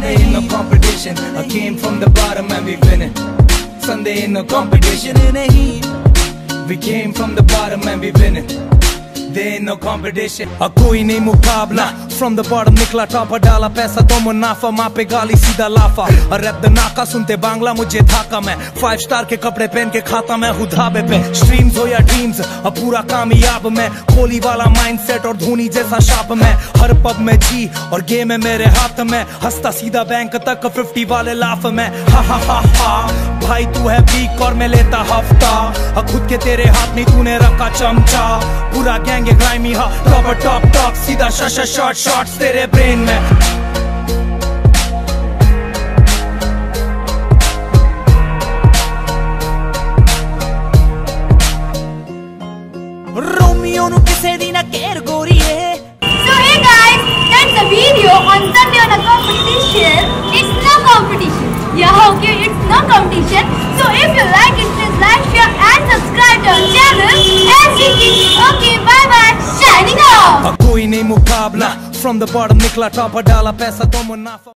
Sunday ain't no competition. I came from the bottom and we winning. Sunday ain't no competition. in the heat We came from the bottom and we winning. There ain't no competition. A कोई नहीं मुकाबला From the bottom निकला top डाला पैसा तो मुनाफा माँ पे गाली सीधा लाफा और रैप नाका सुनते बांग्ला मुझे थाका मैं फाइव स्टार के कपड़े पहन के खाता मैं हूँ धाबे पे स्ट्रीम्स हो या ड्रीम्स अब पूरा कामयाब मैं कोहली वाला माइंडसेट और धोनी जैसा शाप मैं हर पब में जी और गेम है मेरे हाथ में हंसता सीधा बैंक तक फिफ्टी वाले लाफ में हा हा हा हा भाई, तू है वीक और मैं लेता हफ़्ता। खुद के तेरे हाथ में तूने रखा चमचा। पूरा गैंग ग्राइमी हा टॉप टॉप टॉप सीधा शश शॉट शॉट्स तेरे ब्रेन में। रोमियो नु किसे दी ना गोरी है? no competition. So if you like it, please like, share and subscribe to our channel. SGT. Okay, bye bye. Signing off. और कोई नहीं मुकाबला From the bottom निकला टॉप डाला पैसा तो मुनाफा